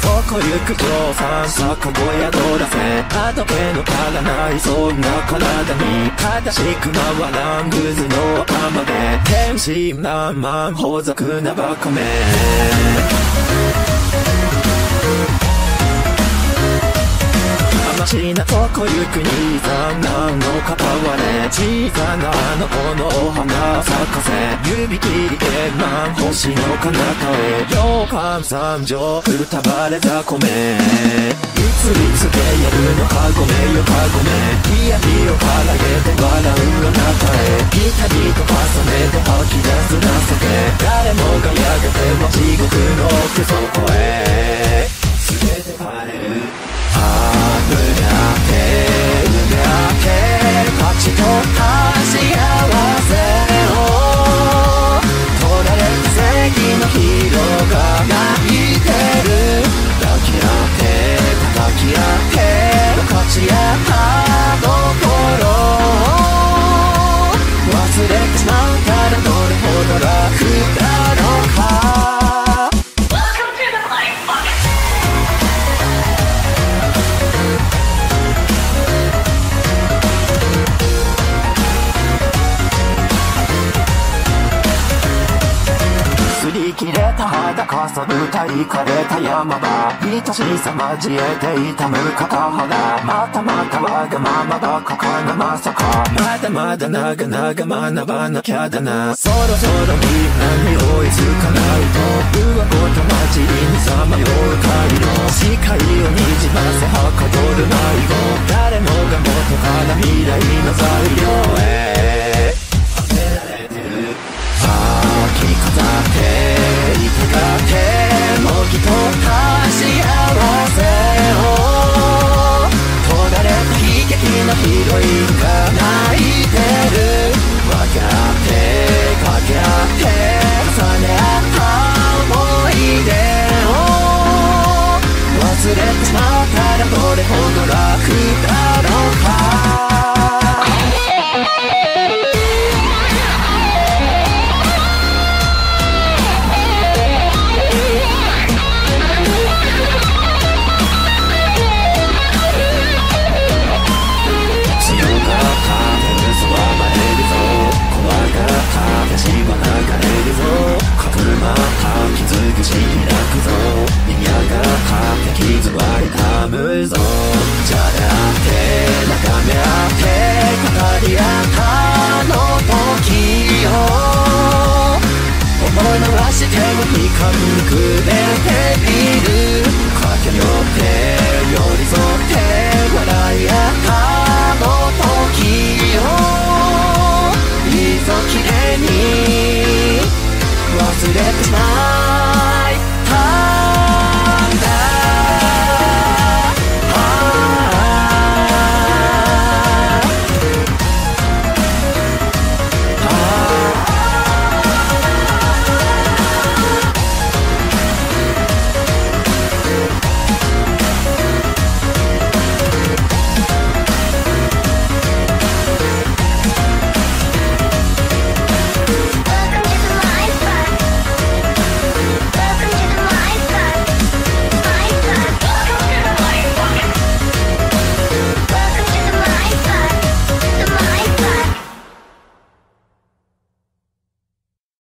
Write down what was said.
そこ行く上山坂小宿らせ。あどけの足らないそんな体に。正しく回らんグズの頭で。天真爛漫宝族なバカめなとこ行くに残難の。片割れ小さなあの。子のお花咲かせ指切りで万星の彼方へ洋館三条歌ばれた米いついつでやるのかごめよかごめいや火をからげて笑うあなたへ。ピタリと重ねて吐き出す情け。誰もがやがても地獄の奥底へ。のヒーローが泣いてる。抱き合って叩き合って分かち合った裸さぶたいかれた山場。愛しさ交えて痛む肩肌またまたわがままばかかがまさか。まだまだ長々学ばなきゃだな。そろそろみんなに追いつかないと。うわごと街にさまよう。回路視口開くぞ耳が張って傷割り噛むぞ。